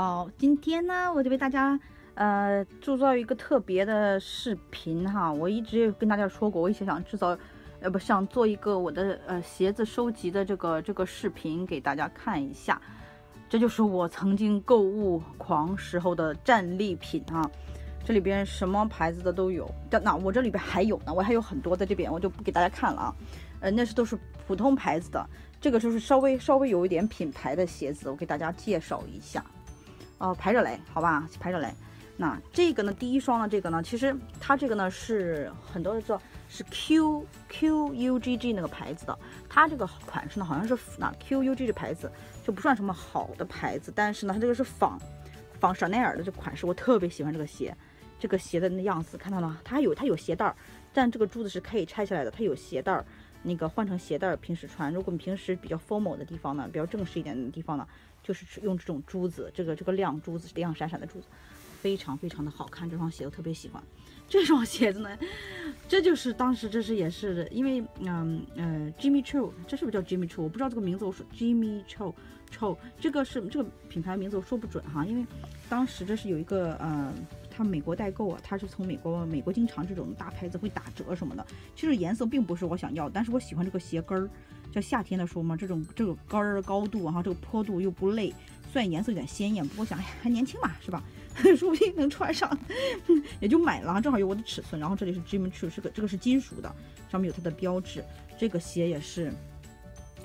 好，今天呢，我就为大家呃制造一个特别的视频哈。我一直跟大家说过，我一直想制造，呃不想做一个我的呃鞋子收集的这个这个视频给大家看一下。这就是我曾经购物狂时候的战利品啊！这里边什么牌子的都有。那我这里边还有呢，我还有很多在这边，我就不给大家看了啊。呃，那是都是普通牌子的，这个就是稍微稍微有一点品牌的鞋子，我给大家介绍一下。哦，排着来，好吧，排着来。那这个呢，第一双呢，这个呢，其实它这个呢是很多人知道是 Q Q U G G 那个牌子的，它这个款式呢好像是那 Q U G G 牌子就不算什么好的牌子，但是呢，它这个是仿仿香奈儿的这款式，我特别喜欢这个鞋，这个鞋的那样子，看到了吗，它有它有鞋带儿，但这个珠子是可以拆下来的，它有鞋带儿，那个换成鞋带儿平时穿，如果你平时比较 formal 的地方呢，比较正式一点的地方呢。就是用这种珠子，这个这个亮珠子，亮闪闪的珠子，非常非常的好看。这双鞋我特别喜欢。这双鞋子呢，这就是当时这是也是因为嗯呃 Jimmy Choo，这是不是叫 Jimmy Choo？我不知道这个名字，我说 Jimmy Choo Choo，这个是这个品牌名字我说不准哈，因为当时这是有一个呃。它美国代购啊，它是从美国，美国经常这种大牌子会打折什么的。其实颜色并不是我想要，但是我喜欢这个鞋跟儿，叫夏天的时候嘛，这种这个跟儿高度哈，这个坡度又不累，虽然颜色有点鲜艳，不过想还年轻嘛，是吧？说不定能穿上，也就买了，正好有我的尺寸。然后这里是 Jimmy Choo，是个这个是金属的，上面有它的标志。这个鞋也是，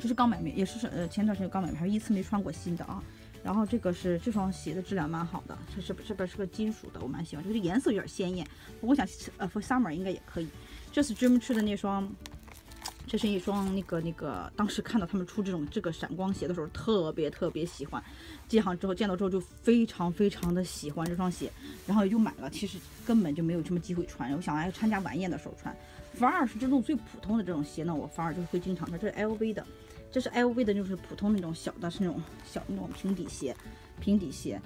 这是刚买没，也是呃前段时间刚买，还是一次没穿过新的啊。然后这个是这双鞋的质量蛮好的，这是这边是个金属的，我蛮喜欢。这个颜色有点鲜艳，我想呃 for summer 应该也可以。这是 Dream Tree 的那双，这是一双那个那个，当时看到他们出这种这个闪光鞋的时候，特别特别喜欢。接上之后见到之后就非常非常的喜欢这双鞋，然后也就买了。其实根本就没有什么机会穿，我想来参加晚宴的时候穿。反而是这种最普通的这种鞋呢，我反而就会经常穿。这是 LV 的。这是 LV 的，就是普通那种小的，是那种小那种平底鞋，平底鞋，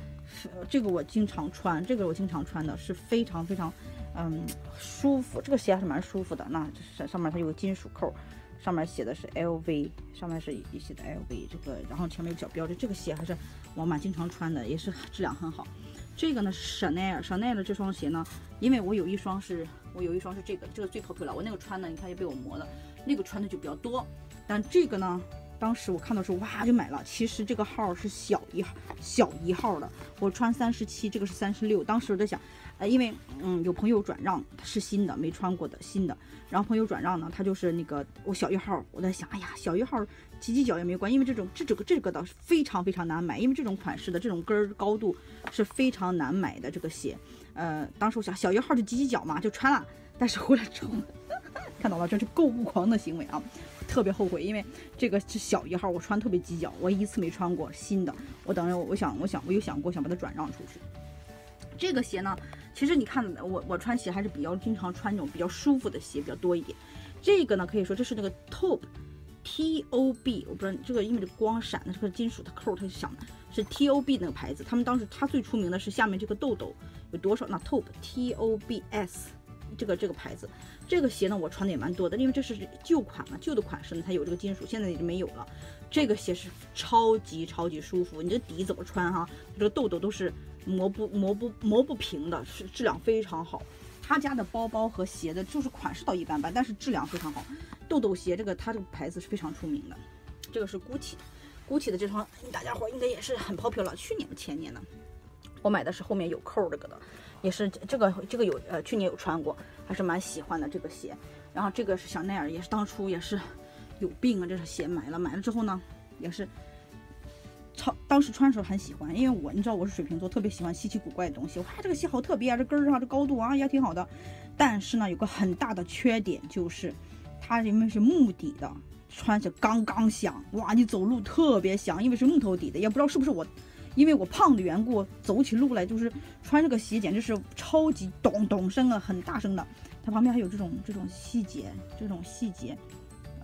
这个我经常穿，这个我经常穿的是非常非常，嗯，舒服，这个鞋还是蛮舒服的。那上上面它有个金属扣，上面写的是 LV，上面是一写的 LV，这个然后前面有小标志，这个鞋还是我蛮经常穿的，也是质量很好。这个呢是香奈儿，香奈儿的这双鞋呢，因为我有一双是，我有一双是这个，这个最头漂亮，我那个穿的你看也被我磨了，那个穿的就比较多。但这个呢，当时我看到时候哇就买了。其实这个号是小一号，小一号的。我穿三十七，这个是三十六。当时我在想，呃，因为嗯有朋友转让，是新的，没穿过的新的。然后朋友转让呢，他就是那个我小一号。我在想，哎呀，小一号挤挤脚也没关，因为这种这这个这个倒是非常非常难买，因为这种款式的这种跟儿高度是非常难买的这个鞋。呃，当时我想小一号就挤挤脚嘛，就穿了。但是回来之后。看到了，这是购物狂的行为啊！特别后悔，因为这个是小一号，我穿特别挤脚，我一次没穿过新的。我等着，我想，我想，我有想过想把它转让出去。这个鞋呢，其实你看我我穿鞋还是比较经常穿那种比较舒服的鞋比较多一点。这个呢，可以说这是那个 Tob，T O B，我不知道这个因为这光闪的这个金属的扣它是响的，是 T O B 那个牌子。他们当时它最出名的是下面这个豆豆有多少？那 Tob T O B S。这个这个牌子，这个鞋呢，我穿的也蛮多的，因为这是旧款嘛，旧的款式呢，它有这个金属，现在已经没有了。这个鞋是超级超级舒服，你这底怎么穿哈？这个豆豆都是磨不磨不磨不平的，是质量非常好。他家的包包和鞋的，就是款式倒一般般，但是质量非常好。豆豆鞋这个，它这个牌子是非常出名的。这个是 GUCCI，GUCCI 的这双，大家伙应该也是很 popular，去年的前年的。我买的是后面有扣这个的，也是这个这个有呃去年有穿过，还是蛮喜欢的这个鞋。然后这个是香奈儿，也是当初也是有病啊，这是鞋买了买了之后呢，也是超当时穿的时候很喜欢，因为我你知道我是水瓶座，特别喜欢稀奇古怪的东西。哇，这个鞋好特别啊，这跟儿啊，这高度啊也挺好的。但是呢，有个很大的缺点就是它因为是木底的，穿着刚刚响。哇，你走路特别响，因为是木头底的，也不知道是不是我。因为我胖的缘故，走起路来就是穿这个鞋简直是超级咚咚声啊，很大声的。它旁边还有这种这种细节，这种细节，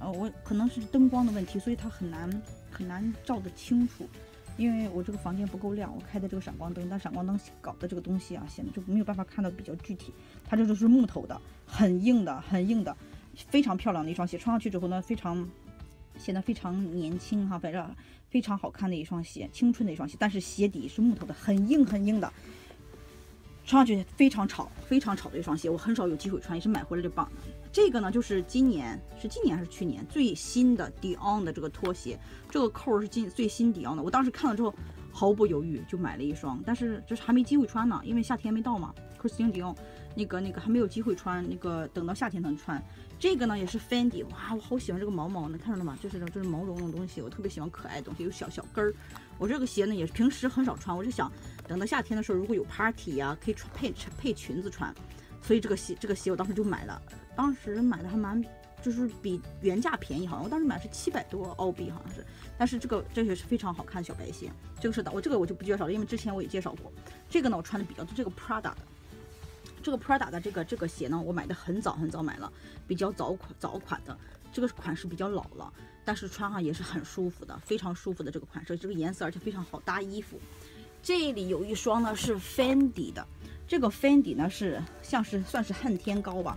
呃，我可能是灯光的问题，所以它很难很难照得清楚。因为我这个房间不够亮，我开的这个闪光灯，但闪光灯搞的这个东西啊，显得就没有办法看到比较具体。它这就是木头的，很硬的，很硬的，非常漂亮的一双鞋，穿上去之后呢，非常显得非常年轻哈，反正非常好看的一双鞋，青春的一双鞋，但是鞋底是木头的，很硬很硬的，穿上去非常吵，非常吵的一双鞋，我很少有机会穿，也是买回来就绑。这个呢，就是今年是今年还是去年最新的 Dion 的这个拖鞋，这个扣是今最新 Dion 的，我当时看了之后毫不犹豫就买了一双，但是就是还没机会穿呢，因为夏天没到嘛，Christian Dion 那个那个还没有机会穿，那个等到夏天才能穿。这个呢也是 Fendi，哇，我好喜欢这个毛毛，能看到了吗？就是这是毛茸茸的东西，我特别喜欢可爱的东西，有小小跟儿。我这个鞋呢也是平时很少穿，我就想等到夏天的时候如果有 party 呀，可以穿配配裙子穿。所以这个鞋，这个鞋我当时就买了，当时买的还蛮，就是比原价便宜，好像我当时买是七百多澳币，好像是。但是这个这个是非常好看的小白鞋，这个是的，我这个我就不介绍了，因为之前我也介绍过。这个呢我穿的比较多，这个 Prada 的，这个 Prada 的这个这个鞋呢我买的很早很早买了，比较早款早款的，这个款式比较老了，但是穿上也是很舒服的，非常舒服的这个款式，这个颜色而且非常好搭衣服。这里有一双呢是 Fendi 的。这个 Fendi 呢是像是算是恨天高吧，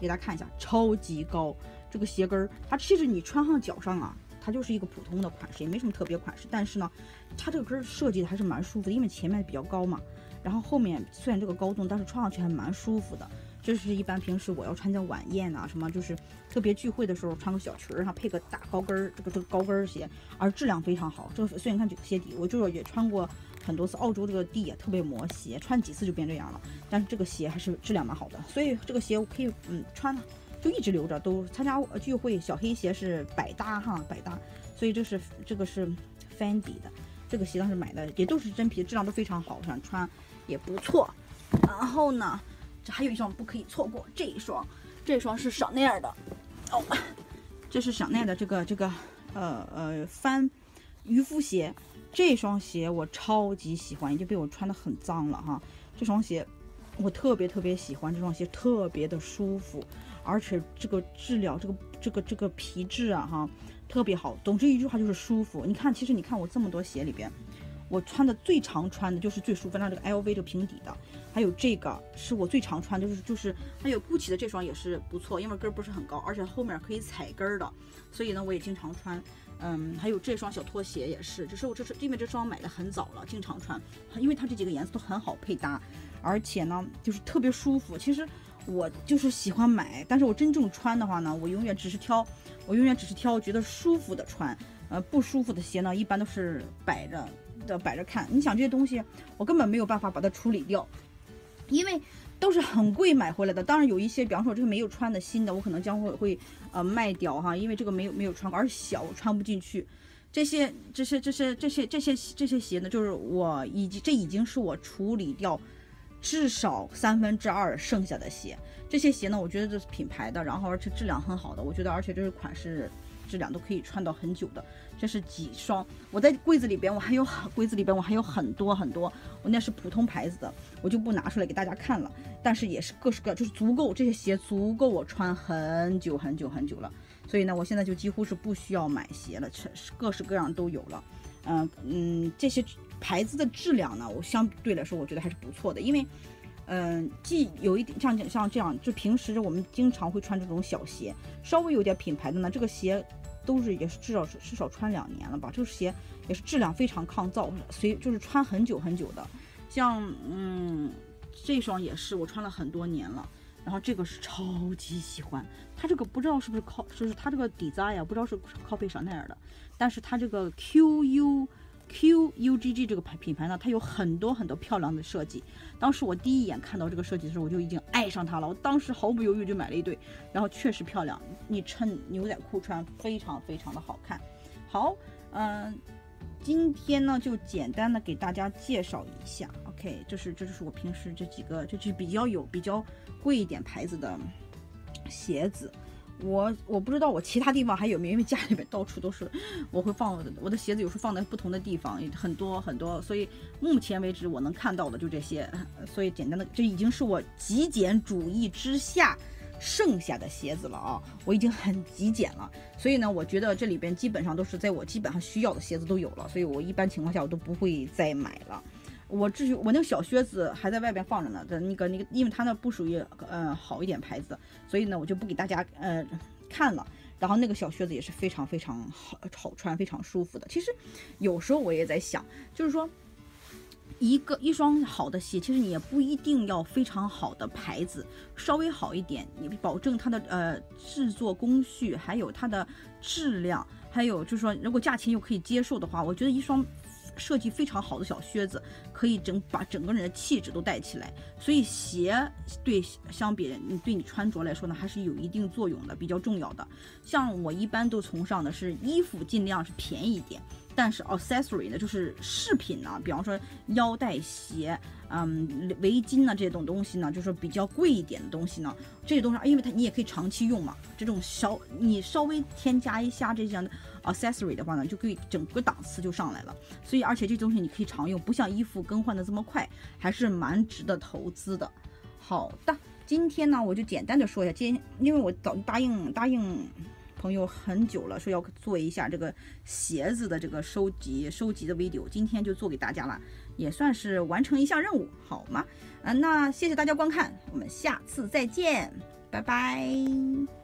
给大家看一下，超级高。这个鞋跟儿，它其实你穿上脚上啊，它就是一个普通的款式，也没什么特别款式。但是呢，它这个跟儿设计的还是蛮舒服的，因为前面比较高嘛，然后后面虽然这个高度，但是穿上去还蛮舒服的。这是一般平时我要参加晚宴啊，什么就是特别聚会的时候穿个小裙儿，上配个大高跟儿，这个这个高跟儿鞋，而质量非常好。这个虽然看这个鞋底，我就是也穿过。很多次，澳洲这个地也特别磨鞋，穿几次就变这样了。但是这个鞋还是质量蛮好的，所以这个鞋我可以嗯穿，就一直留着，都参加聚会。小黑鞋是百搭哈，百搭。所以这是这个是 Fendi 的，这个鞋当时买的也都是真皮，质量都非常好，想穿也不错。然后呢，这还有一双不可以错过，这一双，这双是香奈儿的哦，这是香奈儿的这个这个呃呃帆渔夫鞋。这双鞋我超级喜欢，已经被我穿的很脏了哈。这双鞋我特别特别喜欢，这双鞋特别的舒服，而且这个质量，这个这个这个皮质啊哈，特别好。总之一句话就是舒服。你看，其实你看我这么多鞋里边，我穿的最常穿的就是最舒服，那这个 LV 这个平底的，还有这个是我最常穿，就是就是还有 GUCCI 的这双也是不错，因为跟儿不是很高，而且后面可以踩跟儿的，所以呢我也经常穿。嗯，还有这双小拖鞋也是，只是我这是因为这双买的很早了，经常穿，因为它这几个颜色都很好配搭，而且呢就是特别舒服。其实我就是喜欢买，但是我真正穿的话呢，我永远只是挑，我永远只是挑觉得舒服的穿，呃，不舒服的鞋呢，一般都是摆着的摆着看。你想这些东西，我根本没有办法把它处理掉，因为。都是很贵买回来的，当然有一些，比方说这个没有穿的新的，我可能将会会呃卖掉哈，因为这个没有没有穿过，而且小穿不进去。这些这些这些这些这些这些鞋呢，就是我已经这已经是我处理掉至少三分之二剩下的鞋。这些鞋呢，我觉得这是品牌的，然后而且质量很好的，我觉得而且这是款式。质量都可以穿到很久的，这是几双？我在柜子里边，我还有柜子里边我还有很多很多，我那是普通牌子的，我就不拿出来给大家看了。但是也是各式各，就是足够这些鞋足够我穿很久很久很久了。所以呢，我现在就几乎是不需要买鞋了，是各式各样都有了。嗯嗯，这些牌子的质量呢，我相对来说我觉得还是不错的，因为嗯，既有一点像像这样，就平时我们经常会穿这种小鞋，稍微有点品牌的呢，这个鞋。都是也是至少至少穿两年了吧，这个鞋也是质量非常抗造，随就是穿很久很久的。像嗯这双也是我穿了很多年了，然后这个是超级喜欢，它这个不知道是不是靠就是它这个底子呀，不知道是靠背香奈儿的，但是它这个 QU。Q U G G 这个牌品牌呢，它有很多很多漂亮的设计。当时我第一眼看到这个设计的时候，我就已经爱上它了。我当时毫不犹豫就买了一对，然后确实漂亮。你衬牛仔裤穿，非常非常的好看。好，嗯，今天呢就简单的给大家介绍一下。OK，这是这就是我平时这几个，就是比较有比较贵一点牌子的鞋子。我我不知道我其他地方还有没有，因为家里面到处都是，我会放我的我的鞋子，有时候放在不同的地方，很多很多，所以目前为止我能看到的就这些，所以简单的这已经是我极简主义之下剩下的鞋子了啊，我已经很极简了，所以呢，我觉得这里边基本上都是在我基本上需要的鞋子都有了，所以我一般情况下我都不会再买了。我至于我那个小靴子还在外边放着呢，的那个那个，因为它那不属于呃好一点牌子，所以呢我就不给大家呃看了。然后那个小靴子也是非常非常好好穿，非常舒服的。其实有时候我也在想，就是说。一个一双好的鞋，其实你也不一定要非常好的牌子，稍微好一点，你保证它的呃制作工序，还有它的质量，还有就是说，如果价钱又可以接受的话，我觉得一双设计非常好的小靴子，可以整把整个人的气质都带起来。所以鞋对相比你对你穿着来说呢，还是有一定作用的，比较重要的。像我一般都崇尚的是衣服尽量是便宜一点。但是 accessory 呢，就是饰品呢，比方说腰带、鞋，嗯，围巾呢这种东西呢，就是比较贵一点的东西呢，这些东西，因为它你也可以长期用嘛，这种小你稍微添加一下这样的 accessory 的话呢，就可以整个档次就上来了。所以而且这东西你可以常用，不像衣服更换的这么快，还是蛮值得投资的。好的，今天呢我就简单的说一下，今天因为我早答应答应。朋友很久了，说要做一下这个鞋子的这个收集收集的 video，今天就做给大家了，也算是完成一项任务，好吗？嗯，那谢谢大家观看，我们下次再见，拜拜。